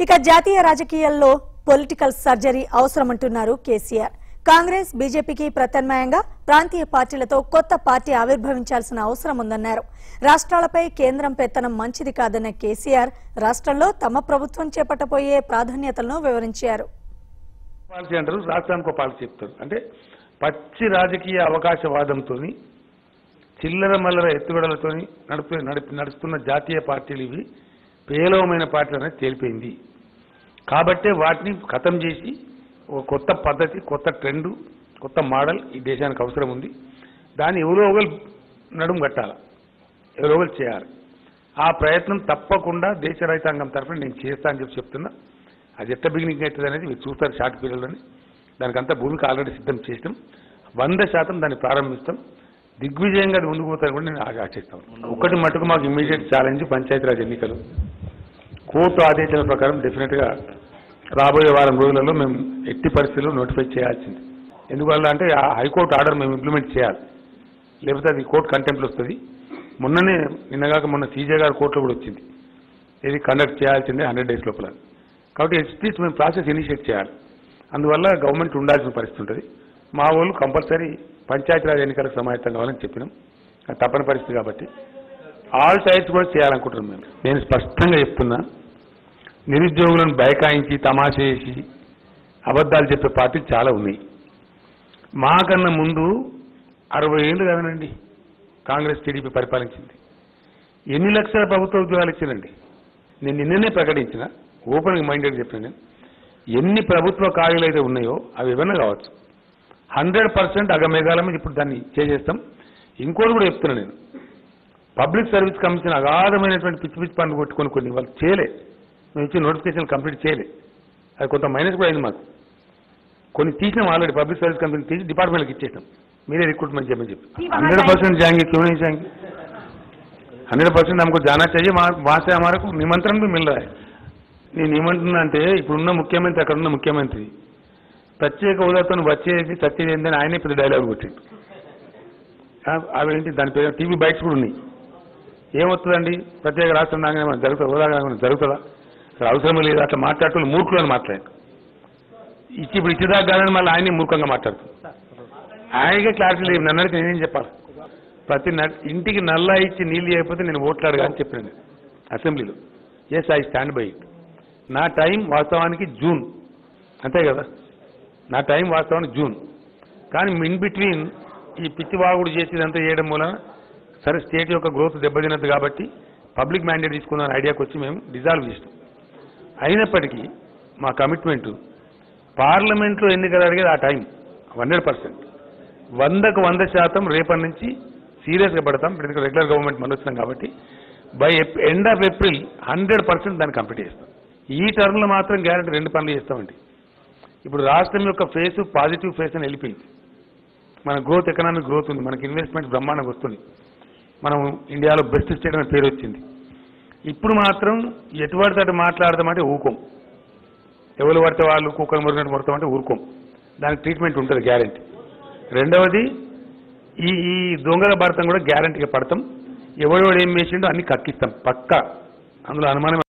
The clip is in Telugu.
ఇక జాతీయ రాజకీయాల్లో పొలిటికల్ సర్జరీ అవసరమంటున్నారు కేసీఆర్. కాంగ్రెస్ బీజేపీకి ప్రత్యామ్నాయంగా ప్రాంతీయ పార్టీలతో కొత్త పార్టీ ఆవిర్భవించాల్సిన అవసరం ఉందన్నారు. రాష్ట్రాలపై కేంద్రం పెత్తనం మంచిది కాదన్న కేసీఆర్ రాష్ట్రంలో తమ ప్రభుత్వం చేపట్టబోయే ప్రాధాన్యతలను వివరించారు. పాలసీ అంటారు రాష్ట్రానికి పాలసీ చెప్తారు. అంటే పచ్చి రాజకీయ అవకాశవాదంతో చిల్లర మల్లర ఎత్తుగడలతో నడుపు నడిపి నడుస్తున్న జాతీయ పార్టీలు ఇవి. పేలవమైన పార్టీలు అనేది తేలిపోయింది. కాబట్టే వాటిని ఖతం చేసి ఒక కొత్త పద్ధతి కొత్త ట్రెండ్ కొత్త మోడల్ ఈ దేశానికి అవసరం ఉంది. దాన్ని ఎవరో ఒకరు నడుము కట్టాలి. ఎవరో ఒకరు చేయాలి. ఆ ప్రయత్నం తప్పకుండా దేశ రైతాంగం తరఫున నేను చేస్తా అని చెప్పి చెప్తున్నా. అది ఎట్ట బిగినింగ్ అవుతుంది అనేది మీరు చూస్తారు షార్ట్ పీరియడ్లోని దానికంతా భూమికి ఆల్రెడీ సిద్ధం చేసినాం. వంద శాతం దాన్ని ప్రారంభిస్తాం. దిగ్విజయంగా అది ముందుకు పోతారు కూడా నేను ఆశిస్తాను ఒకటి మటుకు మాకు ఇమీడియట్ ఛాలెంజ్ పంచాయతీరాజ్ ఎన్నికలు. కోర్టు ఆదేశాల ప్రకారం డెఫినెట్గా రాబోయే వారం రోజులలో మేము ఎట్టి పరిస్థితుల్లో నోటిఫై చేయాల్సింది. ఎందువల్ల అంటే ఆ హైకోర్టు ఆర్డర్ మేము ఇంప్లిమెంట్ చేయాలి. లేకపోతే అది కోర్టు కంటెంప్ట్ వస్తుంది. మొన్ననే నిన్నగాక మొన్న సీజే గారు కోర్టులో కూడా వచ్చింది. ఇది కండక్ట్ చేయాల్సిందే హండ్రెడ్ డేస్ లోపల. కాబట్టి ఎస్పీస్ మేము ప్రాసెస్ ఇనిషియేట్ చేయాలి. అందువల్ల గవర్నమెంట్ ఉండాల్సిన పరిస్థితి ఉంటుంది. మా వాళ్ళు కంపల్సరీ పంచాయతీరాజ్ ఎన్నికలకు సమాయత్తం కావాలని చెప్పినాం. అది తప్పని పరిస్థితి కాబట్టి. ఆల్ సైడ్స్ కూడా చేయాలనుకుంటున్నాం మేము. నేను స్పష్టంగా చెప్తున్నా నిరుద్యోగులను బైకాయించి తమాషా చేసి అబద్ధాలు చెప్పే పార్టీ చాలా ఉన్నాయి మాకన్నా ముందు అరవై ఏళ్ళు కదనండి కాంగ్రెస్ టీడీపీ పరిపాలించింది. ఎన్ని లక్షల ప్రభుత్వ ఉద్యోగాలు ఇచ్చారండి నేను నిన్ననే ప్రకటించిన ఓపెన్గా మైండెడ్ చెప్పాను నేను. ఎన్ని ప్రభుత్వ ఖాళీలు అయితే ఉన్నాయో అవి ఏమైనా కావచ్చు. హండ్రెడ్ పర్సెంట్ అగమేఘాల మీద ఇప్పుడు దాన్ని చేసేస్తాం. ఇంకోటి కూడా చెప్తున్నాను నేను. పబ్లిక్ సర్వీస్ కమిషన్ అగాధమైనటువంటి పిచ్చి పిచ్చి పనులు కొట్టుకొని కొన్ని వాళ్ళు చేయలే. మేము ఇచ్చిన నోటిఫికేషన్ కంప్లీట్ చేయలే అది కొంత మైనస్ కూడా అయింది మాకు కొన్ని తీసినాం ఆల్రెడీ పబ్లిక్ సర్వీస్ కమిషన్ తీసి డిపార్ట్మెంట్కి ఇచ్చేసినాం మీరే रिक्रूटमेंट చేయమని చెప్పి हंड्रेड परसेंट जाएंगे क्यों नहीं जाएंगे हंड्रेड परसेंट हमको जाना चाहिए वहाँ वहाँ से हमारे को निमंत्रण भी मिल रहा है నేను ఏమంటున్నా అంటే ఇప్పుడున్న ముఖ్యమంత్రి అక్కడ ఉన్న ముఖ్యమంత్రి ప్రత్యేక హోదాతో వచ్చేది సత్యది ఏందని ఆయనే పెద్ద డైలాగ్ కొట్టిండు ఆ- అవేంటి దాని పేరు టీవీ బైక్స్ కూడా ఉన్నాయి ఏమవుతుందండి ప్రత్యేక రాష్ట్రం రాగానే మనం జరుగుతుంది హోదా రాగానే జరుగుతుందా అసలు అవసరం లేదు అట్లా మాట్లాడుతూ మూర్ఖులు అని మాట్లాడారు ఇచ్చి ఇప్పుడు ఇచ్చేదాకా కాదని మళ్ళీ ఆయనే మూర్ఖంగా మాట్లాడుతుంది ఆయనకే క్లారిటీ లేదు నన్నడికి నేనేం చెప్పాలి? ప్రతి న- ఇంటికి నల్లా ఇచ్చి నీళ్ళు అయిపోతే నేను ఓట్లాడగా అని చెప్పాను అసెంబ్లీలో. Yes I stand by it నా టైం వాస్తవానికి జూన్. అంతే కదా? నా టైం వాస్తవానికి జూన్. కానీ ఇన్ బిట్వీన్ ఈ పిచ్చివాగుడు చేసేదంతా చేయడం మూలన సరే స్టేట్ యొక్క గ్రోత్ దెబ్బతినద్దు కాబట్టి పబ్లిక్ మ్యాండేట్ తీసుకుందాం ఐడియాకి వచ్చి మేము డిజాల్వ్ చేసినాం. అయినప్పటికీ మా కమిట్మెంట్ పార్లమెంట్లో ఎన్నికలు అడిగేది ఆ టైం హండ్రెడ్ పర్సెంట్. వందకు వంద శాతం రేపటి నుంచి సీరియస్గా పడతాం ఇప్పుడు రెగ్యులర్ గవర్నమెంట్ మళ్ళీ వచ్చినాం కాబట్టి. By end of April hundred percent దాన్ని కంప్లీట్ చేస్తాం. ఈ టర్మ్లో మాత్రం గ్యారంటీ రెండు పనులు చేస్తామండి. ఇప్పుడు రాష్ట్రం యొక్క ఫేస్ పాజిటివ్ ఫేస్ అని వెళ్ళిపోయింది. మన గ్రోత్ ఎకనామిక్ గ్రోత్ ఉంది మనకి ఇన్వెస్ట్మెంట్ బ్రహ్మాండంగా వస్తుంది. మనం ఇండియాలో బెస్ట్ స్టేట్ అనే పేరు వచ్చింది. ఇప్పుడు మాత్రం ఎటువంటి అటు మాట్లాడదామంటే ఊకోం ఎవరు పడితే వాళ్ళు కుక్కలు మురిగినట్టు కొడతామంటే ఊరుకోం. దానికి ట్రీట్మెంట్ ఉంటుంది గ్యారంటీ రెండవది ఈ ఈ దొంగల భర్తం కూడా గ్యారంటీగా పడతాం. ఎవడెవడు ఏం వేసిండో అన్ని కక్కిస్తాం పక్కా. అందులో అనుమానం